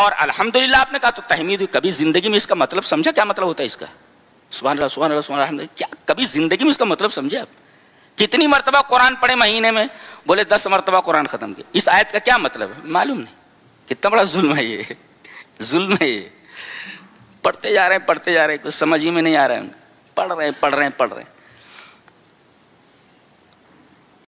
और अल्हम्दुलिल्लाह आपने कहा तो तहमीद कभी ज़िंदगी में इसका मतलब समझा? क्या मतलब होता है इसका? सुबह सुबह सुबह क्या कभी ज़िंदगी में इसका मतलब समझे आप? कितनी मरतबा कुरान पढ़े महीने में? बोले दस मरतबा कुरान खत्म किया इस आयत का क्या मतलब है? मालूम नहीं। कितना बड़ा जुल्म है ये। जुल्म है ये। पढ़ते जा रहे हैं, पढ़ते जा रहे हैं, कुछ समझ ही में नहीं आ रहा है। पढ़ रहे हैं, पढ़ रहे हैं, पढ़ रहे हैं।